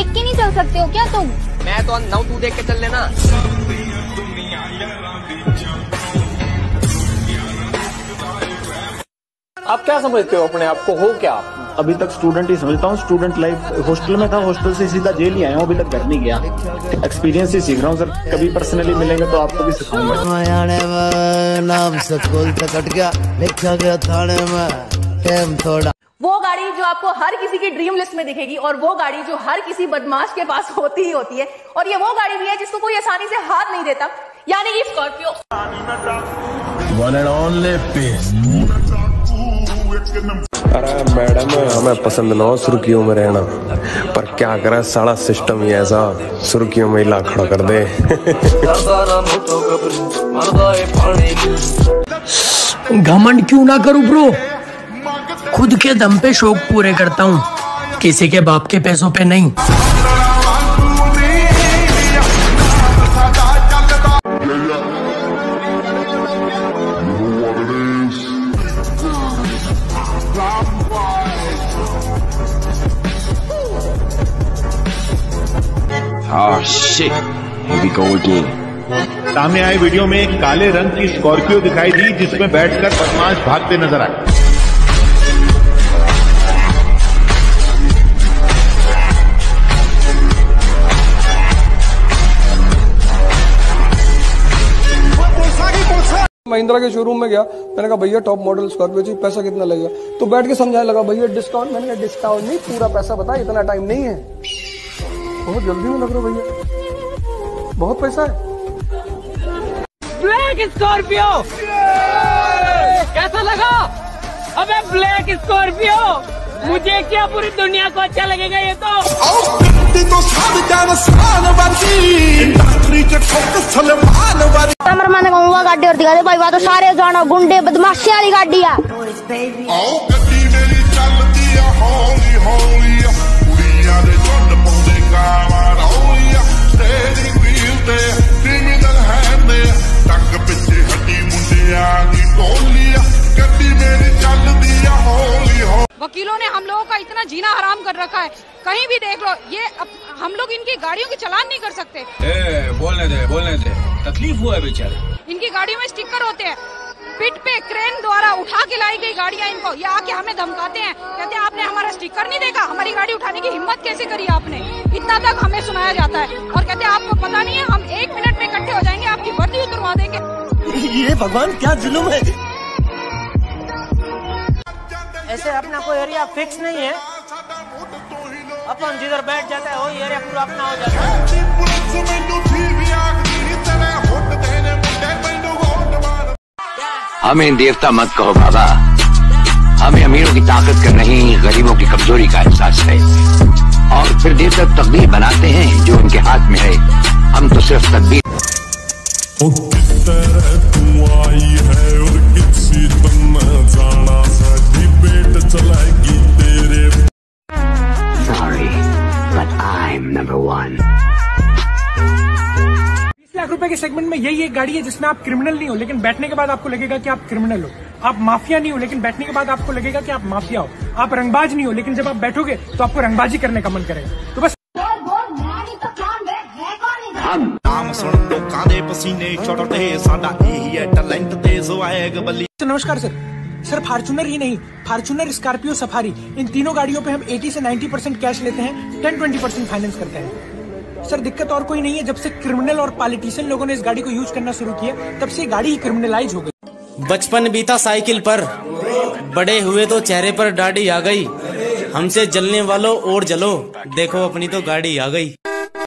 देख के नहीं चल सकते हो क्या तुम? मैं तो अंधा तू देख के चल लेना। आप क्या समझते हो अपने आप को? हो क्या? अभी तक स्टूडेंट ही समझता हूँ। स्टूडेंट लाइफ हॉस्टल में था हॉस्टल से सीधा जेल ही आया हूँ। अभी तक घर नहीं गया। एक्सपीरियंस ही सीख रहा हूँ सर। कभी पर्सनली मिलेंगे तो आपको भी सिखाऊँगा। नाम स्कूल तक कट गया। लिखा गया थाने में। टाइम थोड़ा वो गाड़ी जो आपको हर किसी की ड्रीम लिस्ट में दिखेगी और वो गाड़ी जो हर किसी बदमाश के पास होती ही होती है। और ये वो गाड़ी भी है जिसको कोई आसानी से हाथ नहीं देता। यानी कि स्कॉर्पियो वन एंड ओनली अरे मैडम हमें पसंद ना हो सुर्खियों में रहना। पर क्या करे सारा सिस्टम ही ऐसा। सुर्खियों में इला खड़ा कर दे। घमंड क्यों ना करूँ ब्रो खुद के दम पे शौक पूरे करता हूँ। किसी के बाप के पैसों पे नहीं। सामने आए वीडियो में एक काले रंग की स्कॉर्पियो दिखाई दी जिसमें बैठकर बदमाश भागते नज़र आए। महिंद्रा के शोरूम में गया मैंने कहा भैया टॉप मॉडल स्कॉर्पियो चाहिए पैसा कितना लगेगा? तो बैठ के समझाने लगा भैया डिस्काउंट मैंने कहा डिस्काउंट नहीं पूरा पैसा बता इतना टाइम नहीं है। बहुत जल्दी में लग रहा भैया। बहुत पैसा है। ब्लैक स्कॉर्पियो कैसा लगा? अबे ब्लैक स्कॉर्पियो मुझे क्या पूरी दुनिया को अच्छा लगेगा ये तो? कमर मैंने कहूँगा गाड़ी और दिखा दे भाई वहाँ तो सारे जानो गुंडे बदमाशी वाली गाड़ी है। वकीलों ने हम लोगों का इतना जीना हराम कर रखा है। कहीं भी देख लो ये अब हम लोग इनकी गाड़ियों की चलान नहीं कर सकते। ए, बोलने दे बोलने दे। तकलीफ़ हुआ है बेचारे। इनकी गाड़ियों में स्टिकर होते हैं। पिट पे क्रेन द्वारा उठा के लाई गई गाड़ियाँ इनको। ये आके हमें धमकाते हैं। कहते हैं आपने हमारा स्टिकर नहीं देखा? हमारी गाड़ी उठाने की हिम्मत कैसे करी आपने? इतना तक हमें सुनाया जाता है। और कहते हैं आपको पता नहीं है हम एक मिनट में इकट्ठे हो जाएँगे आपकी वर्दी उतरवा देंगे। ये भगवान क्या जुलूम है? ऐसे अपना कोई एरिया फिक्स नहीं है। अपन जिधर बैठ जाता है वही एरिया पूरा अपना हो जाता है। हमें देवता मत कहो बाबा। हमें अमीरों की ताकत का नहीं गरीबों की कमज़ोरी का एहसास है। और फिर देवता तकदीर बनाते हैं जो उनके हाथ में है। हम तो सिर्फ़ तकदीर Sorry, but I'm number one. Lakh रुपए के सेगमेंट में यही एक गाड़ी है जिसमें आप क्रिमिनल नहीं हो लेकिन बैठने के बाद आपको लगेगा कि आप क्रिमिनल हो। आप माफिया नहीं हो लेकिन बैठने के बाद आपको लगेगा कि आप माफिया हो। आप रंगबाज नहीं हो लेकिन जब आप बैठोगे तो आपको रंगबाजी करने का मन करेगा। तो बस नमस्कार सर। सर फार्चुनर ही नहीं फार्चुनर स्कॉर्पियो सफारी इन तीनों गाड़ियों पे हम 80 से 90 परसेंट कैश लेते हैं 10-20 परसेंट फाइनेंस करते हैं। सर, दिक्कत और कोई नहीं है। जब से क्रिमिनल और पॉलिटिशियन लोगों ने इस गाड़ी को यूज़ करना शुरू किया, तब से गाड़ी ही क्रिमिनलाइज हो गई। बचपन बीता साइकिल पर। बड़े हुए तो चेहरे पर दाढ़ी आ गई। हमसे जलने वालों, और जलो। देखो, अपनी तो गाड़ी आ गई।